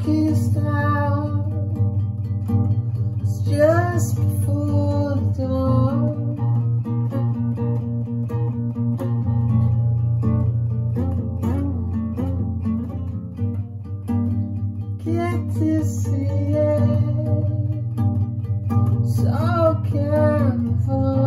It's hour was just before the dawn. Get to see it, so careful.